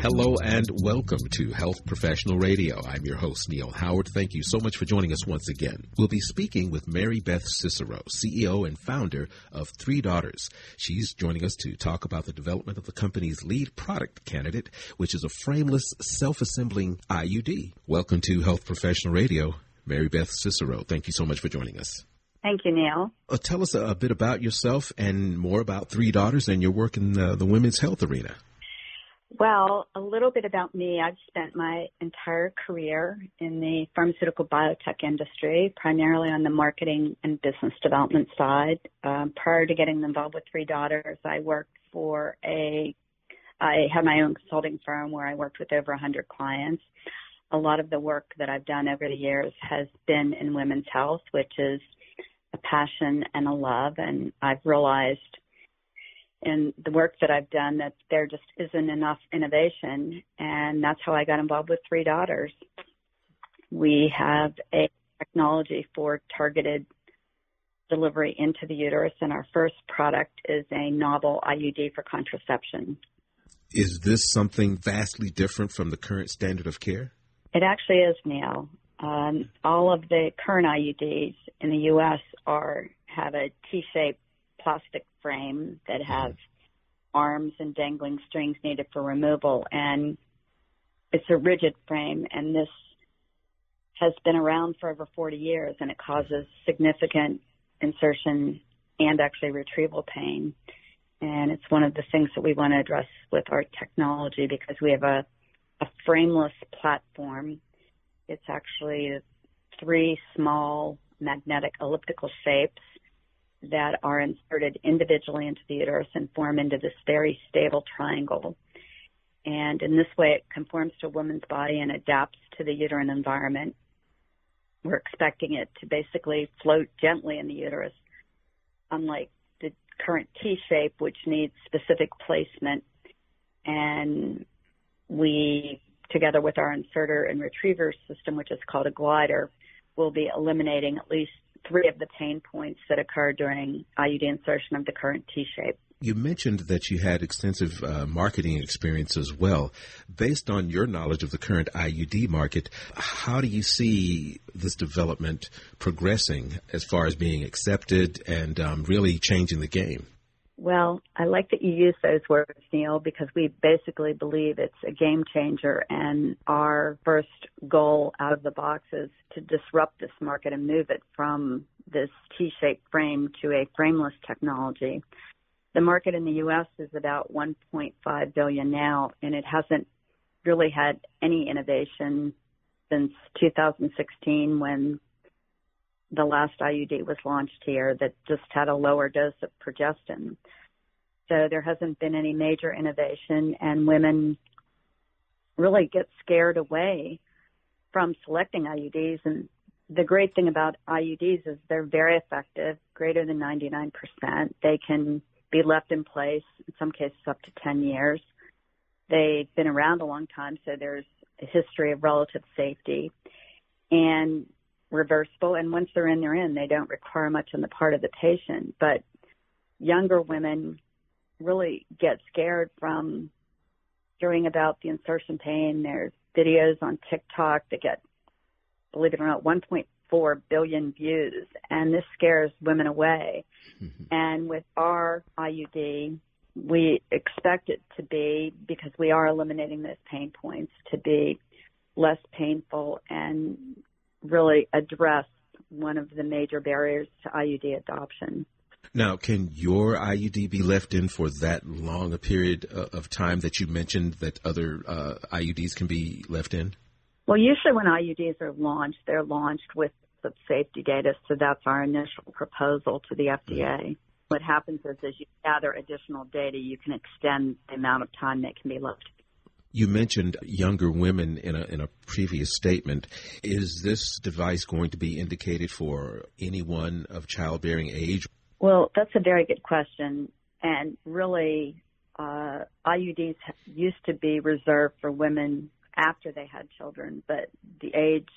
Hello and welcome to Health Professional Radio. I'm your host, Neil Howard. Thank you so much for joining us once again. We'll be speaking with Mary Beth Cicero, CEO and founder of Three Daughters. She's joining us to talk about the development of the company's lead product candidate, which is a frameless, self-assembling IUD. Welcome to Health Professional Radio, Mary Beth Cicero. Thank you so much for joining us. Thank you, Neil. Uh, tell us a, a, bit about yourself and more about Three Daughters and your work in the, the women's health arena. Well, a little bit about me. I've spent my entire career in the pharmaceutical biotech industry, primarily on the marketing and business development side. Um, prior to getting involved with Three Daughters, I worked for a, I had my own consulting firm where I worked with over 100 clients. A lot of the work that I've done over the years has been in women's health, which is a passion and a love. And I've realized in the work that I've done that there just isn't enough innovation. And that's how I got involved with Three Daughters. We have a technology for targeted delivery into the uterus, and our first product is a novel IUD for contraception. Is this something vastly different from the current standard of care? It actually is, Neil. Um, all of the current IUDs in the U.S. are have a T-shaped plastic frame that have arms and dangling strings needed for removal. And it's a rigid frame, and this has been around for over 40 years, and it causes significant insertion and actually retrieval pain. And it's one of the things that we want to address with our technology because we have a, a frameless platform. It's actually three small magnetic elliptical shapes that are inserted individually into the uterus and form into this very stable triangle. And in this way, it conforms to a woman's body and adapts to the uterine environment. We're expecting it to basically float gently in the uterus, unlike the current T shape, which needs specific placement. And we, together with our inserter and retriever system, which is called a glider, will be eliminating at least three of the pain points that occur during IUD insertion of the current T shape. You mentioned that you had extensive uh, marketing experience as well. Based on your knowledge of the current IUD market, how do you see this development progressing as far as being accepted and um, really changing the game? Well, I like that you use those words, Neil, because we basically believe it's a game changer and our first goal out of the box is to disrupt this market and move it from this T-shaped frame to a frameless technology. The market in the U.S. is about 1.5 billion now, and it hasn't really had any innovation since 2016 when the last IUD was launched here that just had a lower dose of progestin. So there hasn't been any major innovation and women really get scared away from selecting IUDs. And the great thing about IUDs is they're very effective, greater than 99%. They can be left in place, in some cases up to 10 years. They've been around a long time, so there's a history of relative safety. And reversible. And once they're in, they're in. They don't require much on the part of the patient. But younger women really get scared from hearing about the insertion pain. There's videos on TikTok that get, believe it or not, 1.4 billion views, and this scares women away. Mm-hmm. And with our IUD, we expect it to be, because we are eliminating those pain points, to be less painful and really address one of the major barriers to IUD adoption. Now, can your IUD be left in for that long a period uh, of time that you mentioned that other uh, IUDs can be left in? Well, usually when IUDs are launched, they're launched with the safety data, so that's our initial proposal to the FDA. Mm-hmm. What happens is as you gather additional data, you can extend the amount of time that can be left you mentioned younger women in a, in a previous statement. Is this device going to be indicated for anyone of childbearing age? Well, that's a very good question. And really, uh, IUDs used to be reserved for women after they had children, but the age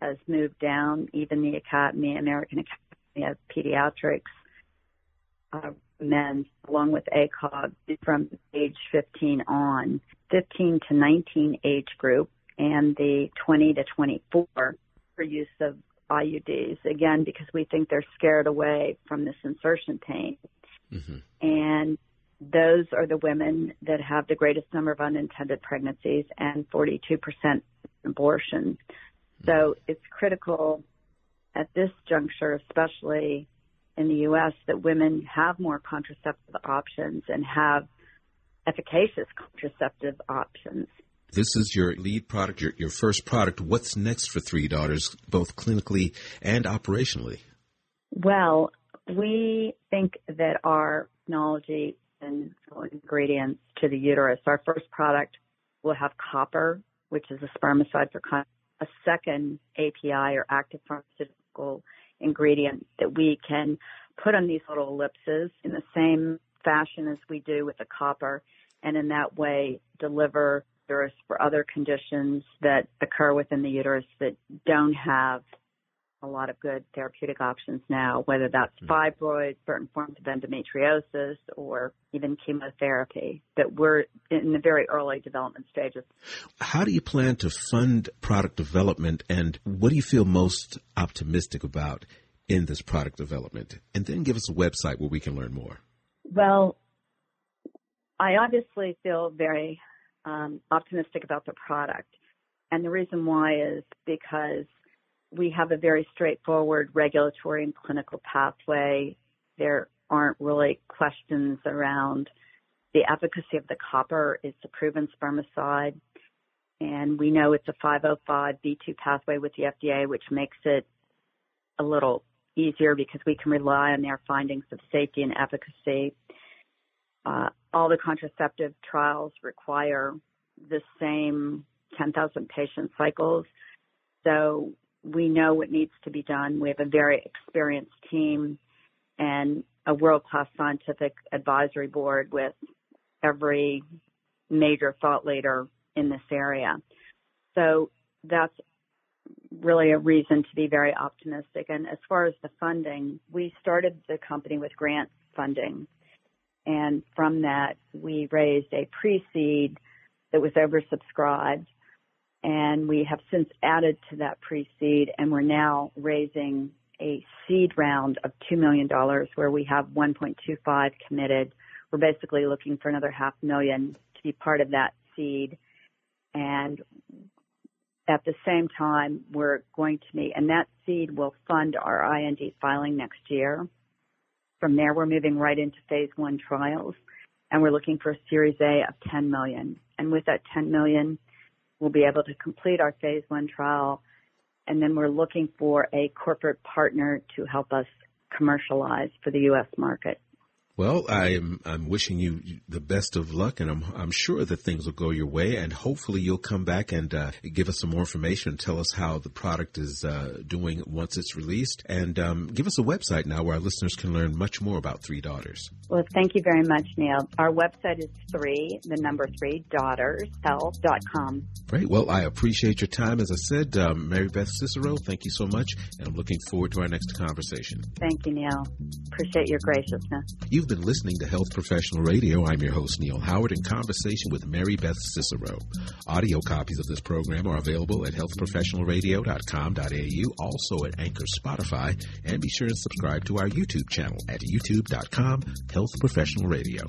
has moved down. Even the Academy, American Academy have pediatrics, uh, men, along with ACOG from age 15 on, 15 to 19 age group, and the 20 to 24 for use of IUDs, again, because we think they're scared away from this insertion pain. Mm-hmm. And those are the women that have the greatest number of unintended pregnancies and 42% abortion. So it's critical at this juncture, especially in the U.S., that women have more contraceptive options and have efficacious contraceptive options. This is your lead product, your, your first product. What's next for Three Daughters, both clinically and operationally? Well, we think that our technology and ingredients to the uterus, our first product will have copper, which is a spermicide for con- a second API or active pharmaceutical ingredient that we can put on these little ellipses in the same fashion as we do with the copper and in that way deliver uterus for other conditions that occur within the uterus that don't have a lot of good therapeutic options now, whether that's mm-hmm. fibroids, certain forms of endometriosis, or even chemotherapy. that we're in the very early development stages. How do you plan to fund product development, and what do you feel most optimistic about in this product development? And then give us a website where we can learn more. Well, I obviously feel very um, optimistic about the product. And the reason why is because we have a very straightforward regulatory and clinical pathway. There aren't really questions around the efficacy of the copper. It's a proven spermicide. And we know it's a 505b2 pathway with the FDA, which makes it a little easier because we can rely on their findings of safety and efficacy. Uh, all the contraceptive trials require the same 10,000 patient cycles. So we know what needs to be done. We have a very experienced team and a world class scientific advisory board with every major thought leader in this area. So that's really a reason to be very optimistic. And as far as the funding, we started the company with grant funding. And from that, we raised a pre seed that was oversubscribed and we have since added to that pre-seed and we're now raising a seed round of $2 million where we have 1.25 committed. We're basically looking for another half million to be part of that seed. And at the same time, we're going to meet, and that seed will fund our IND filing next year. From there, we're moving right into phase one trials and we're looking for a series A of 10 million. And with that 10 million, we'll be able to complete our phase one trial. And then we're looking for a corporate partner to help us commercialize for the U.S. market. Well, I'm I'm wishing you the best of luck, and I'm I'm sure that things will go your way, and hopefully you'll come back and uh, give us some more information, tell us how the product is uh, doing once it's released, and um, give us a website now where our listeners can learn much more about Three Daughters. Well, thank you very much, Neil. Our website is three, the number three, daughters, health.com. Great. Well, I appreciate your time. As I said, um, Mary Beth Cicero, thank you so much, and I'm looking forward to our next conversation. Thank you, Neil. Appreciate your graciousness. You've You've been listening to Health Professional Radio. I'm your host, Neil Howard, in conversation with Mary Beth Cicero. Audio copies of this program are available at healthprofessionalradio.com.au, also at Anchor Spotify, and be sure and subscribe to our YouTube channel at youtube.com Health Professional Radio.